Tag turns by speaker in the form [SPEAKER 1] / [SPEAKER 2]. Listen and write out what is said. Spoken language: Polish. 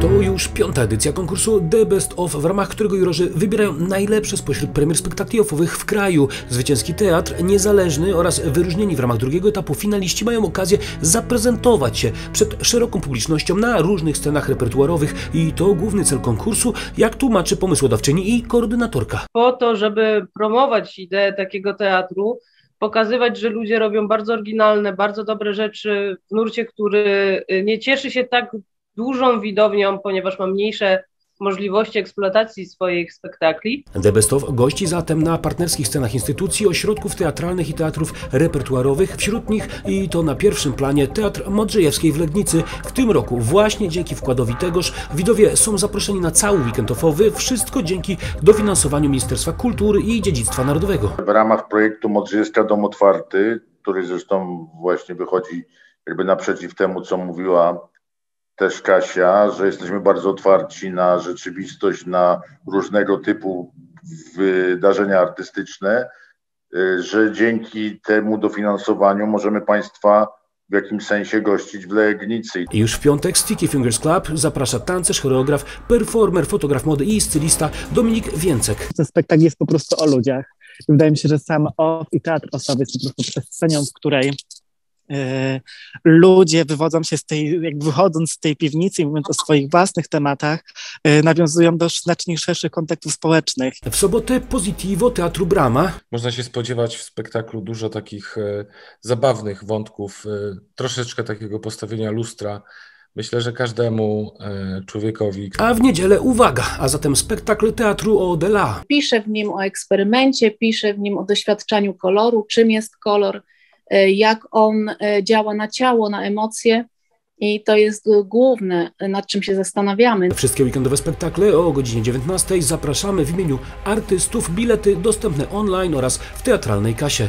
[SPEAKER 1] To już piąta edycja konkursu The Best Of, w ramach którego jurorzy wybierają najlepsze spośród premier spektakli ofowych w kraju. Zwycięski teatr, niezależny oraz wyróżnieni w ramach drugiego etapu finaliści mają okazję zaprezentować się przed szeroką publicznością na różnych scenach repertuarowych i to główny cel konkursu, jak tłumaczy pomysłodawczyni i koordynatorka.
[SPEAKER 2] po to, żeby promować ideę takiego teatru, pokazywać, że ludzie robią bardzo oryginalne, bardzo dobre rzeczy w nurcie, który y, nie cieszy się tak dużą widownią, ponieważ ma mniejsze możliwości eksploatacji swoich spektakli.
[SPEAKER 1] The Best Of gości zatem na partnerskich scenach instytucji, ośrodków teatralnych i teatrów repertuarowych. Wśród nich i to na pierwszym planie Teatr Modrzejewskiej w Legnicy. W tym roku właśnie dzięki wkładowi tegoż widowie są zaproszeni na cały weekend ofowy. Wszystko dzięki dofinansowaniu Ministerstwa Kultury i Dziedzictwa Narodowego.
[SPEAKER 3] w ramach projektu Modrzyska Dom Otwarty, który zresztą właśnie wychodzi jakby naprzeciw temu, co mówiła też Kasia, że jesteśmy bardzo otwarci na rzeczywistość, na różnego typu wydarzenia artystyczne, y, że dzięki temu dofinansowaniu możemy Państwa w jakimś sensie gościć w Legnicy.
[SPEAKER 1] Już w piątek Sticky Fingers Club zaprasza tancerz, choreograf, performer, fotograf mody i stylista Dominik Więcek.
[SPEAKER 4] ten spektakl jest po prostu o ludziach. Wydaje mi się, że sam OFF i teatr osoby jest po prostu przestrzenią, w której ludzie wywodzą się z tej, jakby wychodząc z tej piwnicy i mówiąc o swoich własnych tematach, e, nawiązują do znacznie szerszych kontaktów społecznych.
[SPEAKER 1] W sobotę Positivo Teatru Brama.
[SPEAKER 5] Można się spodziewać w spektaklu dużo takich e, zabawnych wątków, e, troszeczkę takiego postawienia lustra. Myślę, że każdemu e, człowiekowi,
[SPEAKER 1] A w niedzielę uwaga, a zatem spektakl teatru Odela.
[SPEAKER 6] Pisze w nim o eksperymencie, pisze w nim o doświadczaniu koloru, czym jest kolor, e, jak on e, działa na ciało, na emocje. I to jest e, główne, e, nad czym się zastanawiamy.
[SPEAKER 1] Wszystkie weekendowe spektakle o godzinie 19 zapraszamy w imieniu artystów. Bilety dostępne online oraz w teatralnej kasie.